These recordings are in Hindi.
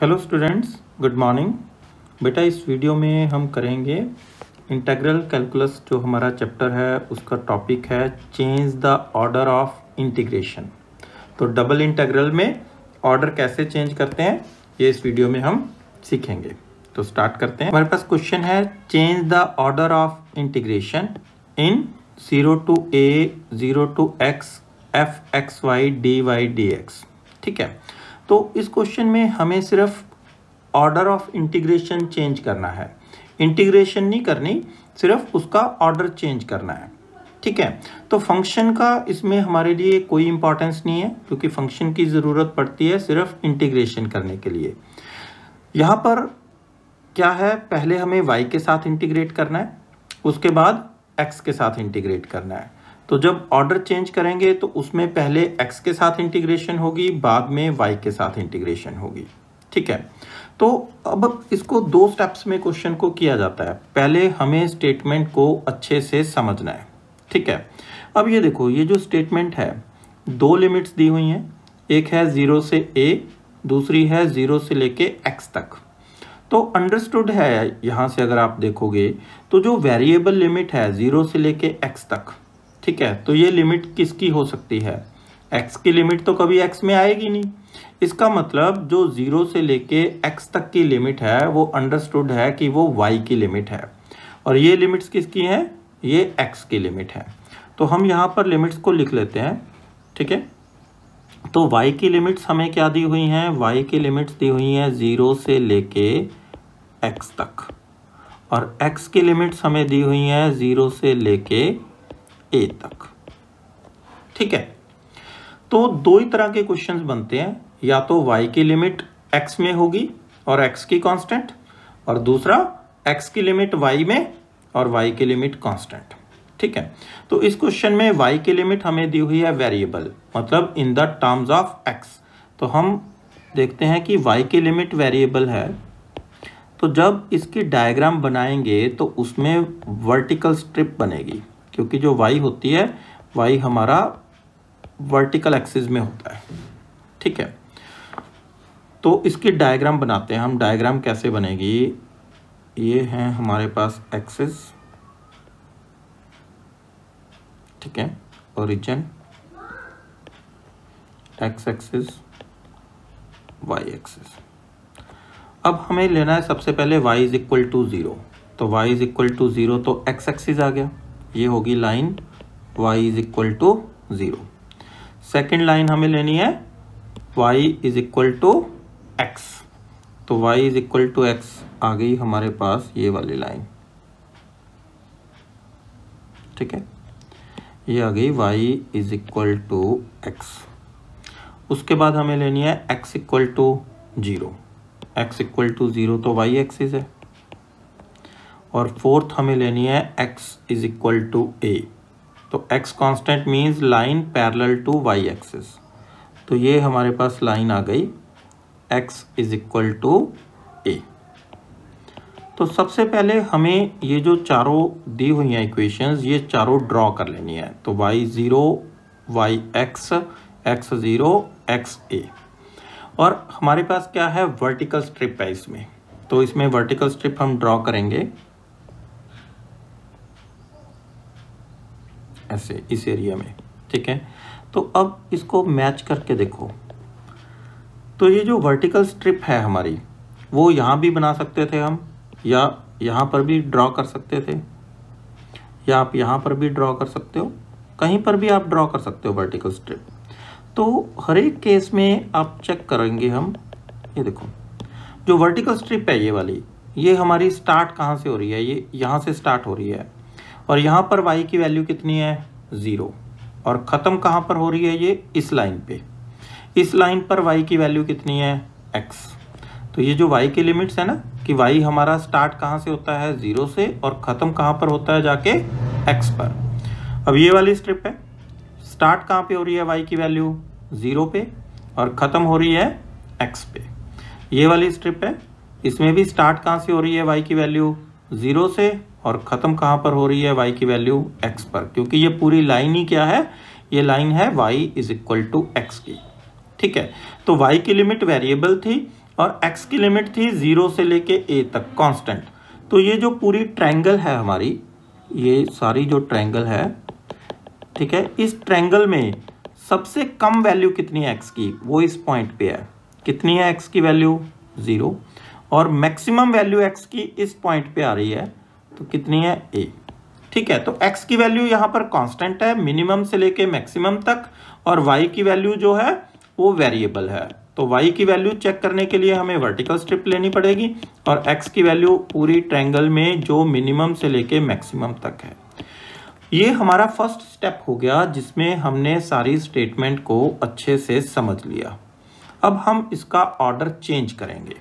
हेलो स्टूडेंट्स गुड मॉर्निंग बेटा, इस वीडियो में हम करेंगे इंटीग्रल कैलकुलस जो हमारा चैप्टर है, उसका टॉपिक है change the order of integration तो डबल इंटीग्रल में ऑर्डर कैसे चेंज करते हैं, ये इस वीडियो में हम सीखेंगे। तो स्टार्ट करते हैं। हमारे पास क्वेश्चन है change the order of integration in zero to A zero to X F X Y D Y D X ठीक है? तो इस क्वेश्चन में हमें सिर्फ़ ऑर्डर ऑफ़ इंटीग्रेशन चेंज करना है। इंटीग्रेशन नहीं करनी, सिर्फ़ उसका ऑर्डर चेंज करना है। ठीक है? तो फ़ंक्शन का इसमें हमारे लिए कोई इंपॉर्टेंस नहीं है, क्योंकि फ़ंक्शन की ज़रूरत पड़ती है सिर्फ़ इंटीग्रेशन करने के लिए। यहाँ पर क्या है? पहले हमें y के साथ इंटीग्रेट करना है, उसके बाद x के साथ इंटीग्रेट करना है। तो जब ऑर्डर चेंज करेंगे तो उसमें पहले x के साथ इंटीग्रेशन होगी, बाद में y के साथ इंटीग्रेशन होगी। ठीक है? तो अब इसको दो स्टेप्स में क्वेश्चन को किया जाता है। पहले हमें स्टेटमेंट को अच्छे से समझना है। ठीक है? अब ये देखो, ये जो स्टेटमेंट है, दो लिमिट्स दी हुई हैं। एक है ज़ीरो से a, दूसरी है ज़ीरो से लेके x तक। तो अंडरस्टूड है यहाँ से अगर आप देखोगे तो जो वेरिएबल लिमिट है ज़ीरो से लेके x तक ठीक है तो ये लिमिट किसकी हो सकती है? एक्स की लिमिट तो कभी एक्स में आएगी नहीं। इसका मतलब जो ज़ीरो से लेके एक्स तक की लिमिट है, वो अंडरस्टूड है कि वो वाई की लिमिट है। और ये लिमिट्स किसकी हैं? ये x की लिमिट है। तो हम यहाँ पर लिमिट्स को लिख लेते हैं, ठीक है? तो y की लिमिट्स हमें क्या दी हुई हैं? Y की लिमिट्स दी हुई हैं ज़ीरो से लेके x तक। और x की लिमिट्स हमें दी हुई हैं ज़ीरो से लेके ए तक। ठीक है? तो दो ही तरह के क्वेश्चंस बनते हैं। या तो y की लिमिट x में होगी और x की कांस्टेंट और दूसरा x की लिमिट y में और y की लिमिट कांस्टेंट ठीक है? तो इस क्वेश्चन में y की लिमिट हमें दी हुई है वेरिएबल मतलब in the terms of x तो हम देखते हैं कि y की लिमिट वेरिएबल है। तो जब इसकी डायग्राम बनाएँगे तो उसमें वर्टिकल स्ट्रिप बनेगी। क्योंकि जो वाई होती है वाई हमारा वर्टिकल एक्सिस में होता है। ठीक है? तो इसकी डायग्राम बनाते हैं। हम डायग्राम कैसे बनेगी? ये है हमारे पास एक्सिस ठीक है? Origin X axis Y axis अब हमें लेना है सबसे पहले y is equal to zero तो y is equal to zero तो x एक्सिस आ गया। ये होगी line y is equal to zero. Second line हमें लेनी है y is equal to X तो y is equal to X आ गई हमारे पास ये वाली लाइन। ठीक है? ये आ गई y is equal to X उसके बाद हमें लेनी है x equal to zero. X equal to zero तो y एक्सिस है। और फोर्थ हमें लेनी है x is equal to A तो x constant means line parallel to y axis तो ये हमारे पास लाइन आ गई. x is equal to A तो सबसे पहले हमें ये जो चारों दी हुई हैं इक्वेशंस ये चारों ड्रॉ कर लेनी है. तो y zero Y X X zero X A और हमारे पास क्या है? वर्टिकल स्ट्रिप है इसमें. तो इसमें वर्टिकल स्ट्रिप हम ड्रॉ करेंगे. ऐसे, इस एरिया में, ठीक है? तो अब इसको मैच करके देखो। तो ये जो वर्टिकल स्ट्रिप है हमारी, वो यहाँ भी बना सकते थे हम, या यहाँ पर भी ड्रॉ कर सकते थे, या आप यहाँ पर भी ड्रॉ कर सकते हो, कहीं पर भी आप ड्रॉ कर सकते हो वर्टिकल स्ट्रिप तो हर एक केस में आप चेक करेंगे हम, ये देखो, जो वर्टिकल स्ट्रिप है ये वाली, ये हमारी स्टार्ट कहाँ से हो रही है? ये यहाँ से स्टार्ट हो रही है। और यहाँ पर y की वैल्यू कितनी है? ज़ीरो और ख़त्म कहाँ पर हो रही है ये? इस लाइन पे। इस लाइन पर y की वैल्यू कितनी है? x. तो ये जो y की लिमिट्स है ना, कि y हमारा स्टार्ट कहाँ से होता है? ज़ीरो से और ख़त्म कहाँ पर होता है जाके x पर। अब ये वाली स्ट्रिप है। स्टार्ट कहाँ पे हो रही है वाई की वैल्यू ज़ीरो पे और ख़त्म हो रही है एक्स पे। ये वाली स्ट्रिप है। इसमें भी स्टार्ट कहाँ से हो रही है वाई की वैल्यू ज़ीरो से और ख़त्म कहाँ पर हो रही है? वाई की वैल्यू एक्स पर। क्योंकि ये पूरी लाइन ही क्या है? ये लाइन है Y is equal to X की। ठीक है? तो वाई की लिमिट वेरिएबल थी और एक्स की लिमिट थी ज़ीरो से लेके ए तक कांस्टेंट तो ये जो पूरी ट्रायंगल है हमारी, ये सारी जो ट्रायंगल है, ठीक है? इस ट्रायंगल में सबसे कम वैल्यू कितनी है एक्स की? वो इस पॉइंट पे है। कितनी है एक्स की वैल्यू ज़ीरो और मैक्सिमम वैल्यू एक्स की इस पॉइंट पे आ रही है तो कितनी है? ए ठीक है तो x की वैल्यू यहाँ पर कांस्टेंट है मिनिमम से लेके मैक्सिमम तक, और y की वैल्यू जो है, वो वेरिएबल है। तो y की वैल्यू चेक करने के लिए हमें वर्टिकल स्ट्रिप लेनी पड़ेगी, और x की वैल्यू पूरी ट्रायंगल में जो मिनिमम से लेके मैक्सिमम तक है। ये हमारा फ़र्स्ट स्टेप हो गया, जिसमें हमने सारी स्टेटमेंट को अच्छे से समझ लिया। अब हम इसका ऑर्डर चेंज करेंगे।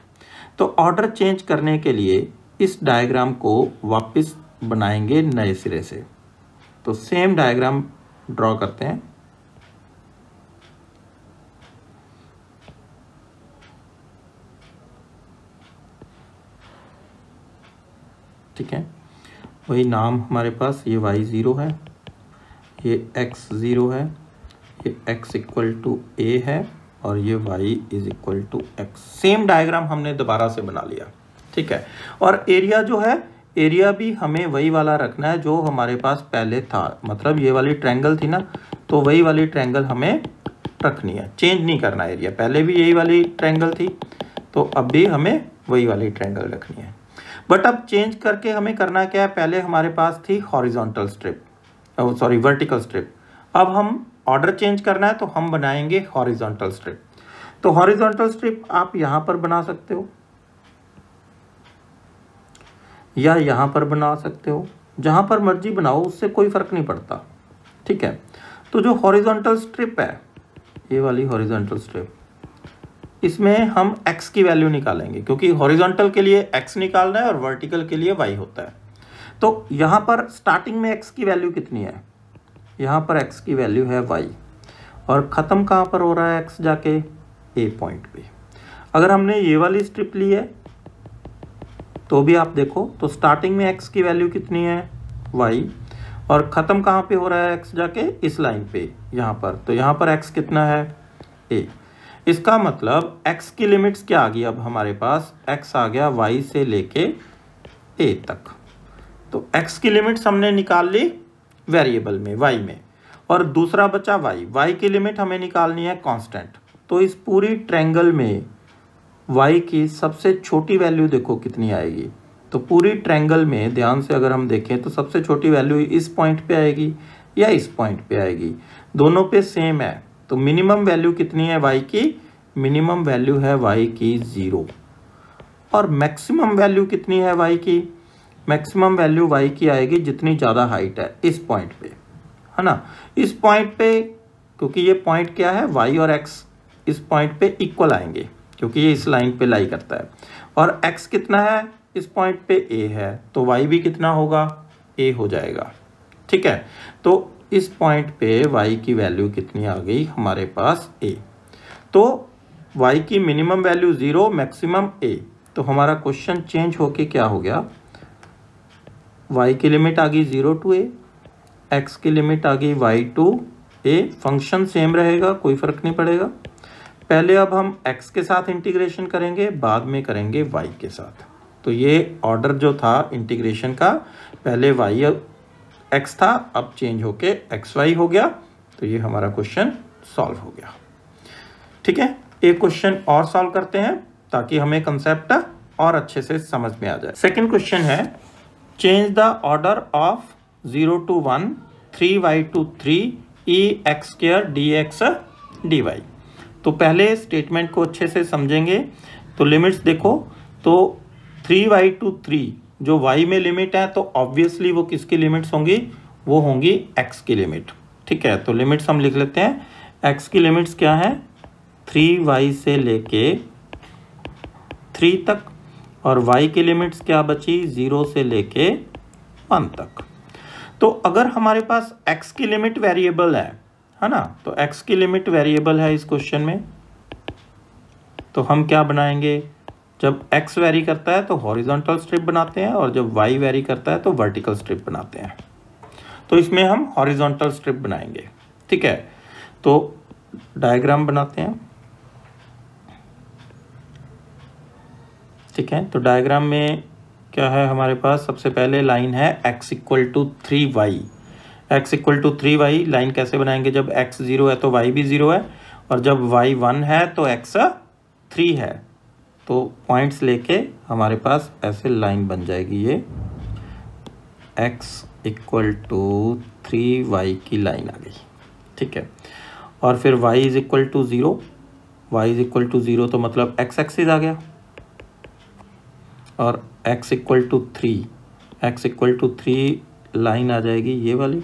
तो ऑर्डर चेंज करने के लिए इस डायग्राम को वापस बनाएँगे नए सिरे से। तो सेम डायग्राम ड्रॉ करते हैं। ठीक है? वही नाम हमारे पास, ये y ज़ीरो है, ये x ज़ीरो है, ये x इक्वल टू ए है, और ये y is equal to X same diagram हमने दोबारा से बना लिया। ठीक है? और एरिया जो है एरिया भी हमें वही वाला रखना है जो हमारे पास पहले था। मतलब ये वाली ट्रायंगल थी ना तो वही वाली ट्रायंगल हमें रखनी है। चेंज नहीं करना एरिया पहले भी यही वाली ट्रायंगल थी तो अब भी हमें वही वाली ट्रायंगल रखनी है। बट अब चेंज करके हमें करना क्या है? पहले हमारे पास थी horizontal strip sorry vertical strip अब हम ऑर्डर चेंज करना है तो हम बनाएँगे हॉरिजॉन्टल स्ट्रिप तो हॉरिजॉन्टल स्ट्रिप आप यहाँ पर बना सकते हो। या यहाँ पर बना सकते हो। जहाँ पर मर्ज़ी बनाओ, उससे कोई फ़र्क नहीं पड़ता। ठीक है? तो जो हॉरिजॉन्टल स्ट्रिप है, ये वाली हॉरिजॉन्टल स्ट्रिप इसमें हम x की वैल्यू निकालेंगे, क्योंकि हॉरिजॉन्टल के लिए x निकालना है और वर्टिकल के लिए y होता है। तो यहाँ पर स्टार्टिंग में x की वैल्यू कितनी है? यहाँ पर x की वैल्यू है y और ख़त्म कहाँ पर हो रहा है x जाके? A पॉइंट पे। अगर हमने ये वाली स्ट्रिप ली है तो भी आप देखो तो स्टार्टिंग में एक्स की वैल्यू कितनी है? वाई और ख़त्म कहाँ पे हो रहा है एक्स जाके? इस लाइन पे, यहाँ पर। तो यहाँ पर एक्स कितना है? ए इसका मतलब एक्स की लिमिट्स क्या आ गई अब हमारे पास? एक्स आ गया वाई से लेके ए तक। तो एक्स की लिमिट्स हमने निकाल ली वेरिएबल में वाई में। और दूसरा बचा वाई वाई की लिमिट हमें निकालनी है कांस्टेंट तो इस पूरी ट्रैंगल में y की सबसे छोटी वैल्यू देखो कितनी आएगी। तो पूरी ट्रैंगल में ध्यान से अगर हम देखें तो सबसे छोटी वैल्यू इस पॉइंट पे आएगी या इस पॉइंट पे आएगी। दोनों पे सेम है। तो मिनिमम वैल्यू कितनी है y की? मिनिमम वैल्यू है y की ज़ीरो और मैक्सिमम वैल्यू कितनी है y की? मैक्सिमम वैल्यू y की आएगी जितनी ज़्यादा हाइट है इस पॉइंट पे। है ना? इस पॉइंट पे, क्योंकि ये पॉइंट क्या है? y और x इस पॉइंट पे इक्वल आएँगे। क्योंकि ये इस लाइन पे लाई करता है। और x कितना है? इस पॉइंट पे a है। तो y भी कितना होगा? a हो जाएगा। ठीक है? तो इस पॉइंट पे y की वैल्यू कितनी आ गई? हमारे पास a तो y की minimum value zero maximum a तो हमारा क्वेश्चन चेंज होके क्या हो गया? y की लिमिट आ गई ज़ीरो टू ए एक्स की लिमिट आ गई y to A function same रहेगा, कोई फ़र्क नहीं पड़ेगा। पहले अब हम x के साथ इंटीग्रेशन करेंगे, बाद में करेंगे y के साथ। तो ये ऑर्डर जो था इंटीग्रेशन का, पहले y x था, अब चेंज होके एक्स वाई हो गया। तो ये हमारा क्वेश्चन सॉल्व हो गया। ठीक है? एक क्वेश्चन और सॉल्व करते हैं, ताकि हमें कंसेप्ट और अच्छे से समझ में आ जाए। सेकंड क्वेश्चन है, change the order of 0 to 1 3y to 3 e D X D dy तो पहले स्टेटमेंट को अच्छे से समझेंगे। तो लिमिट्स देखो तो थ्री वाई टू थ्री जो y में लिमिट है तो ऑब्वियसली वो किसकी लिमिट्स होंगी? वो होंगी x की लिमिट ठीक है तो लिमिट्स हम लिख लेते हैं। x की लिमिट्स क्या है? थ्री वाई से लेके थ्री तक। और y की लिमिट्स क्या बची? ज़ीरो से लेके वन तक। तो अगर हमारे पास x की लिमिट वेरिएबल है है ना? तो x की लिमिट वेरिएबल है इस क्वेश्चन में। तो हम क्या बनाएँगे? जब x वेरी करता है तो हॉरिजॉन्टल स्ट्रिप बनाते हैं और जब y वेरी करता है तो वर्टिकल स्ट्रिप बनाते हैं। तो इसमें हम हॉरिजॉन्टल स्ट्रिप बनाएँगे, ठीक है? तो डायग्राम बनाते हैं। ठीक है तो डायग्राम में क्या है हमारे पास? सबसे पहले लाइन है x equal to three Y X equal to three Y line कैसे बनाएँगे? जब x ज़ीरो है तो y भी ज़ीरो है, और जब y वन है तो x थ्री है। तो पॉइंट्स लेके हमारे पास ऐसे लाइन बन जाएगी ये। X equal to three Y की लाइन आ गई। ठीक है? और फिर y is equal to zero Y is equal to zero तो मतलब x एक्सिस आ गया। और x equal to three X equal to three line आ जाएगी ये वाली।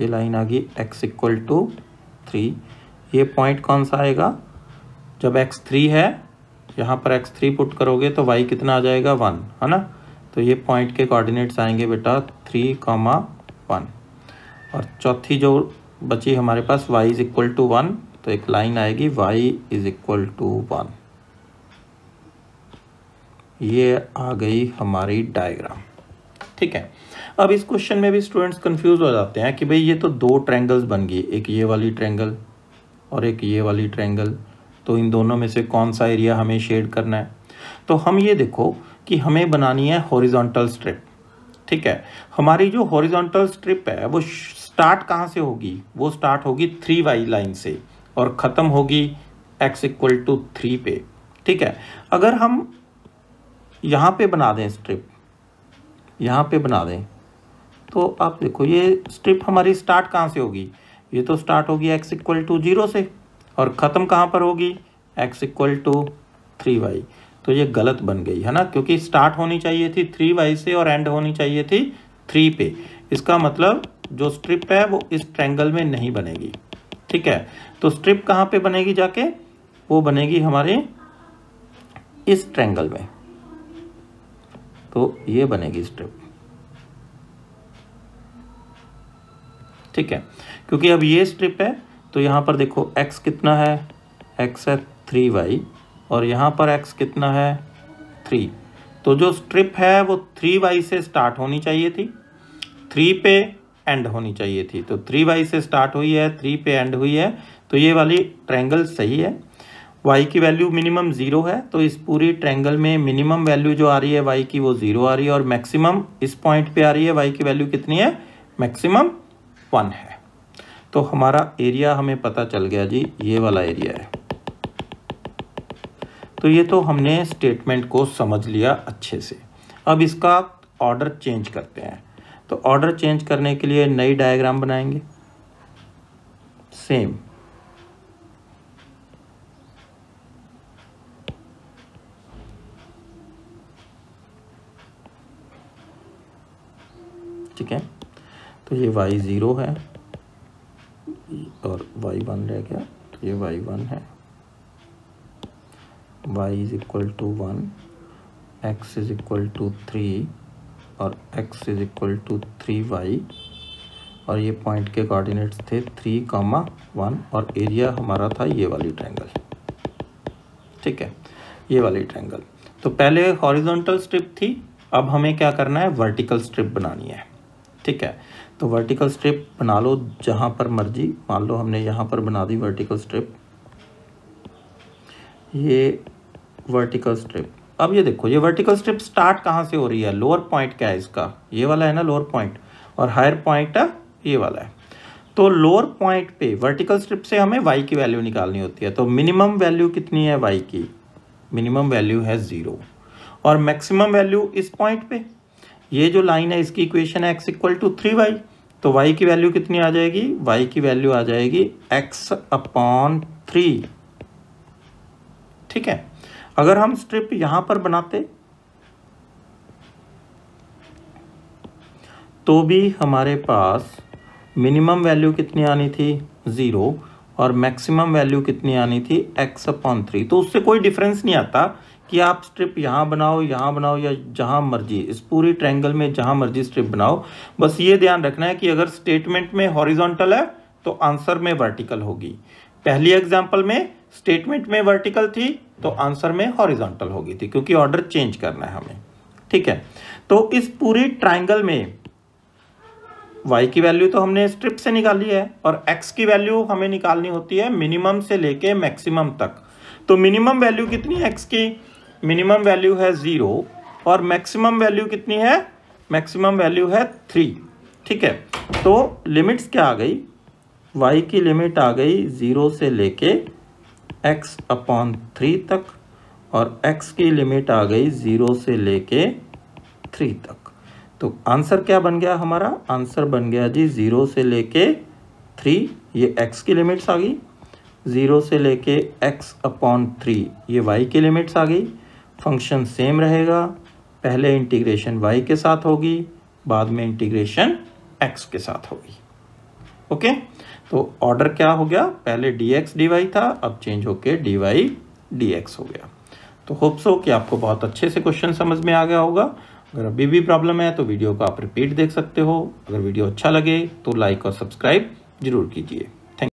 ये लाइन आ गई एक्स इक्वल टू थ्री ये पॉइंट कौन सा आएगा? जब एक्स थ्री है, यहाँ पर एक्स थ्री पुट करोगे तो वाई कितना आ जाएगा? वन है ना? तो ये पॉइंट के कोऑर्डिनेट्स आएँगे बेटा थ्री कॉमा वन और चौथी जो बची हमारे पास, y is equal to one तो एक लाइन आएगी, y is equal to one ये आ गई हमारी डायग्राम ठीक है? अब इस क्वेश्चन में भी स्टूडेंट्स कंफ्यूज हो जाते हैं कि भाई ये तो दो ट्रैंगल्स बन गई, एक ये वाली ट्रैंगल और एक ये वाली ट्रैंगल तो इन दोनों में से कौन सा एरिया हमें शेड करना है? तो हम ये देखो कि हमें बनानी है हॉरिजॉन्टल स्ट्रिप ठीक है? हमारी जो हॉरिजॉन्टल स्ट्रिप है, वो स्टार्ट कहाँ से होगी? वो स्टार्ट होगी थ्री वाई लाइन से और ख़त्म होगी एक्स इक्वल टू थ्री पे, ठीक है? अगर हम यहाँ पे बना दें स्ट्रिप यहाँ पे बना दें तो आप देखो, ये स्ट्रिप हमारी स्टार्ट कहाँ से होगी? ये तो स्टार्ट होगी एक्स इक्वल टू ज़ीरो से। और ख़त्म कहाँ पर होगी? X equal to three Y तो ये गलत बन गई, है ना? क्योंकि स्टार्ट होनी चाहिए थी थ्री वाई से और एंड होनी चाहिए थी थ्री पे। इसका मतलब जो स्ट्रिप है वो इस ट्रैंगल में नहीं बनेगी। ठीक है? तो स्ट्रिप कहाँ पे बनेगी जाके? वो बनेगी हमारे इस ट्रैंगल में। तो ये बनेगी स्ट्रिप ठीक है? क्योंकि अब ये स्ट्रिप है तो यहाँ पर देखो x कितना है? x है थ्री वाई और यहाँ पर x कितना है? थ्री तो जो स्ट्रिप है, वो थ्री वाई से स्टार्ट होनी चाहिए थी। थ्री पे एंड होनी चाहिए थी। तो थ्री वाई से स्टार्ट हुई है थ्री पे एंड हुई है तो ये वाली ट्रैंगल सही है। y की वैल्यू मिनिमम ज़ीरो है तो इस पूरी ट्रैंगल में मिनिमम वैल्यू जो आ रही है, y की वो ज़ीरो आ रही है और मैक्सिमम इस पॉइंट पे आ रही है, y की वैल्यू कितनी है? मैक्सिमम वन है। तो हमारा एरिया हमें पता चल गया जी, ये वाला एरिया है। तो ये तो हमने स्टेटमेंट को समझ लिया अच्छे से। अब इसका ऑर्डर चेंज करते हैं। तो ऑर्डर चेंज करने के लिए नई डायग्राम बनाएँगे। सेम ठीक है? तो ये y ज़ीरो है। और y वन रह गया तो ये y वन है। y is equal to one x is equal to three और x is equal to three Y और ये पॉइंट के कोऑर्डिनेट्स थे थ्री कॉमा वन और एरिया हमारा था ये वाली ट्रायंगल ठीक है, ये वाली ट्रायंगल तो पहले हॉरिजॉन्टल स्ट्रिप थी, अब हमें क्या करना है? वर्टिकल स्ट्रिप बनानी है। ठीक है तो वर्टिकल स्ट्रिप बना लो जहाँ पर मर्ज़ी। मान लो हमने यहाँ पर बना दी वर्टिकल स्ट्रिप ये वर्टिकल स्ट्रिप अब ये देखो, ये वर्टिकल स्ट्रिप स्टार्ट कहाँ से हो रही है? लोअर पॉइंट क्या है इसका? ये वाला है ना लोअर पॉइंट और हायर पॉइंट ये वाला है। तो लोअर पॉइंट पे वर्टिकल स्ट्रिप से हमें वाई की वैल्यू निकालनी होती है। तो मिनिमम वैल्यू कितनी है वाई की? मिनिमम वैल्यू है ज़ीरो और मैक्सिमम वैल्यू इस पॉइंट पे? ये जो लाइन है, इसकी इक्वेशन है X equal to three Y तो वाई की वैल्यू कितनी आ जाएगी? वाई की वैल्यू आ जाएगी एक्स अपॉन थ्री ठीक है? अगर हम स्ट्रिप यहाँ पर बनाते तो भी हमारे पास मिनिमम वैल्यू कितनी आनी थी? ज़ीरो और मैक्सिमम वैल्यू कितनी आनी थी? एक्स अपॉन थ्री तो उससे कोई डिफरेंस नहीं आता। कि आप स्ट्रिप यहाँ बनाओ यहाँ बनाओ या जहाँ मर्ज़ी, इस पूरी ट्रायंगल में जहाँ मर्ज़ी स्ट्रिप बनाओ। बस ये ध्यान रखना है कि अगर स्टेटमेंट में हॉरिजॉन्टल है तो आंसर में वर्टिकल होगी। पहली एग्ज़ाम्पल में स्टेटमेंट में वर्टिकल थी तो आंसर में हॉरिजॉन्टल होगी थी, क्योंकि ऑर्डर चेंज करना है हमें। ठीक है? तो इस पूरी ट्राइंगल में y की वैल्यू तो हमने स्ट्रिप से निकाली है, और x की वैल्यू हमें निकालनी होती है मिनिमम से लेके मैक्सिमम तक। तो मिनिमम वैल्यू कितनी है एक्स की? मिनिमम वैल्यू है ज़ीरो और मैक्सिमम वैल्यू कितनी है? मैक्सिमम वैल्यू है थ्री। ठीक है? तो लिमिट्स क्या आ गई? y की लिमिट आ गई ज़ीरो से लेके x अपॉन थ्री तक और x की लिमिट आ गई ज़ीरो से लेके थ्री तक। तो आंसर क्या बन गया हमारा? आंसर बन गया जी ज़ीरो से लेके थ्री। ये x की लिमिट्स आ गई। ज़ीरो से लेके x अपॉन थ्री। ये y की लिमिट्स आ गई। फ़ंक्शन सेम रहेगा। पहले इंटीग्रेशन वाई के साथ होगी, बाद में इंटीग्रेशन एक्स के साथ होगी। ओके तो ऑर्डर क्या हो गया? पहले डी एक्स डी वाई था, अब चेंज होके डी वाई डी एक्स हो गया। तो होप्स हो कि आपको बहुत अच्छे से क्वेश्चन समझ में आ गया होगा। अगर अभी भी प्रॉब्लम है तो वीडियो को आप रिपीट देख सकते हो। अगर वीडियो अच्छा लगे तो लाइक और सब्सक्राइब ज़रूर कीजिए।